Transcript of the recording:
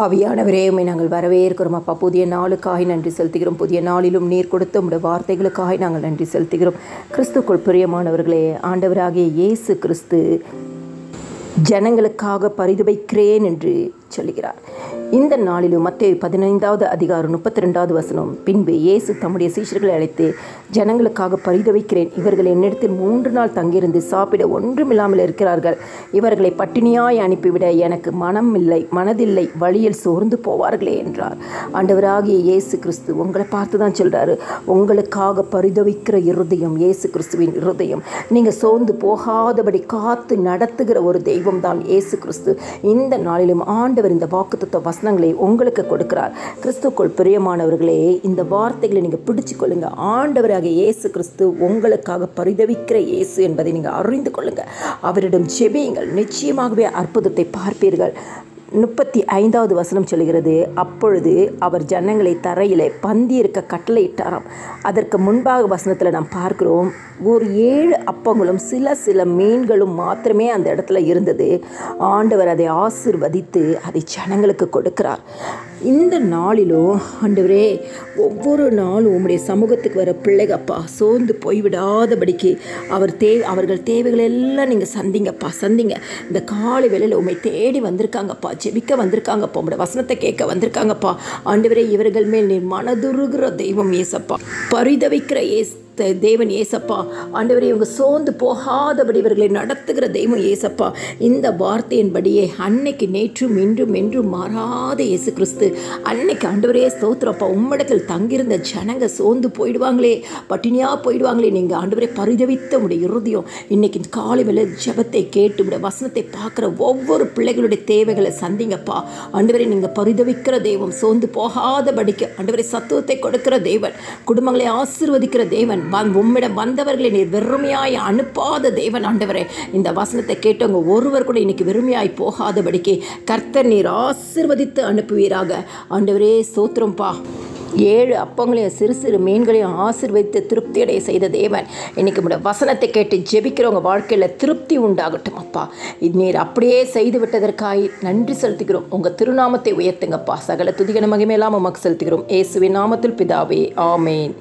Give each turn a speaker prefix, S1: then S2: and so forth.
S1: ஆவியானவரே நாங்கள் வரவேற்கிறோம். அப்பா புதிய நாளுக்காக நன்றி செலுத்துகிறோம். புதிய நாளிலும் நீர் கொடுத்த உடைய வார்த்தைகளுக்காக நாங்கள் நன்றி செலுத்துகிறோம். கிறிஸ்துக்குள் பிரியமானவர்களே ஆண்டவராகிய இயேசு கிறிஸ்து ஜனங்களுக்காக பரிதுபைக்கிறேன் என்று சொல்லுகிறார். இந்த நாளிலும் மத்திய பதினைந்தாவது அதிகாரம் முப்பத்தி ரெண்டாவது வசனம் பின்பு இயேசு தம்முடைய சீஷர்களை அழைத்து ஜனங்களுக்காக பரிதவிக்கிறேன். இவர்கள் என்னிடத்தில் மூன்று நாள் தங்கியிருந்து சாப்பிட ஒன்றுமில்லாமல் இருக்கிறார்கள். இவர்களை பட்டினியாய் அனுப்பிவிட எனக்கு மனம் இல்லை மனதில்லை வழியில் சோர்ந்து போவார்களே என்றார். ஆண்டவராகிய இயேசு கிறிஸ்து உங்களை பார்த்து தான் சொல்கிறாரு உங்களுக்காக பரிதவிக்கிற இருதயம் இயேசு கிறிஸ்துவின் இருதயம். நீங்கள் சோர்ந்து போகாதபடி காத்து நடத்துகிற ஒரு தெய்வம் தான் இயேசு கிறிஸ்து. இந்த நாளிலும் ஆண்டு ஆண்டவர் இந்த வாக்குத்த வசனங்களை உங்களுக்கு கொடுக்கிறார். கிறிஸ்துக்குள் பிரியமானவர்களே இந்த வார்த்தைகளை நீங்கள் பிடிச்சு கொள்ளுங்க. ஆண்டவராக இயேசு கிறிஸ்து உங்களுக்காக பரிதவிக்கிற இயேசு என்பதை நீங்கள் அறிந்து கொள்ளுங்க. அவரிடம் ஜெபியுங்கள். நிச்சயமாகவே அற்புதத்தை பார்ப்பீர்கள். முப்பத்தி ஐந்தாவது வசனம் சொல்கிறது அப்பொழுது அவர் ஜனங்களை தரையிலே பந்தி இருக்க கட்டளையிட்டாராம். அதற்கு முன்பாக வசனத்தில் நாம் பார்க்கிறோம் ஒரு ஏழு அப்பங்களும் சில சில மீன்களும் மாத்திரமே அந்த இடத்துல இருந்தது. ஆண்டவர் அதை ஆசிர்வதித்து அதை ஜனங்களுக்கு கொடுக்கிறார். இந்த நாளிலும் ஆண்டவரே ஒவ்வொரு நாளும் உம்முடைய சமூகத்துக்கு வர பிள்ளைகப்பா சோர்ந்து போய்விடாதபடிக்கு அவர் தே அவர்கள் தேவைகள் எல்லாம் நீங்கள் சந்திங்கப்பா சந்திங்க. இந்த காலை வேளையில் உண்மை தேடி வந்திருக்காங்கப்பா ஜெபிக்க வந்திருக்காங்கப்பா உங்களுடைய வசனத்தை கேட்க வந்திருக்காங்கப்பா. ஆண்டவரே இவர்கள் மேல் நீ மனதுருகிற தெய்வம் ஏசப்பா பரிதவிக்கிற ஏஸ் தேவன் ஏசப்பா ஆண்டவரே இவங்க சோர்ந்து போகாதபடி இவர்களை நடத்துகிற தெய்வம் ஏசப்பா இந்த வார்த்தையின்படியே அன்னைக்கு நேற்றும் இன்றும் என்றும் மாறாத இயேசு கிறிஸ்து அன்னைக்கு ஆண்டவரே ஸ்தோத்திரப்பா. உம்மிடத்தில் தங்கியிருந்த ஜனங்க சோர்ந்து போயிடுவாங்களே பட்டினியாக போயிடுவாங்களே. நீங்கள் ஆண்டவரே பரிதவித்த உடைய இறுதியம் இன்னைக்கு காலை வேளை ஜெபத்தை கேட்டு உடைய வசனத்தை பார்க்குற ஒவ்வொரு பிள்ளைகளுடைய தேவைகளை சந்திங்கப்பா. ஆண்டவரே நீங்கள் பரிதவிக்கிற தெய்வம் சோர்ந்து போகாதபடிக்கு ஆண்டவரே சத்துவத்தை கொடுக்கிற தேவன் குடும்பங்களை ஆசிர்வதிக்கிற தேவன் உம்மிடம் வந்தவர்களை நீர் வெறுமையாய் அனுப்பாத தேவன் ஆண்டவரே. இந்த வசனத்தை கேட்டவங்க ஒருவர் கூட இன்னைக்கு வெறுமையாய் போகாதபடிக்கு கர்த்தர் நீர் ஆசீர்வதித்து அனுப்புவீராக. ஆண்டவரே சோத்திரம்பா ஏழு அப்பங்களையும் சிறு சிறு மீன்களையும் ஆசீர்வதித்து திருப்தியடைய செய்த தேவன். இன்னைக்கு உங்களோட வசனத்தை கேட்டு ஜெபிக்கிறவங்க வாழ்க்கையில் திருப்தி உண்டாகட்டும் அப்பா. இது நீர் அப்படியே செய்து விட்டதற்காய் நன்றி செலுத்துகிறோம். உங்கள் திருநாமத்தை உயர்த்துங்கப்பா. சகல துதிகன மகிமையெல்லாம் உமக்கு செலுத்துகிறோம். ஏசுவின் நாமத்தில் பிதாவே ஆமேன்.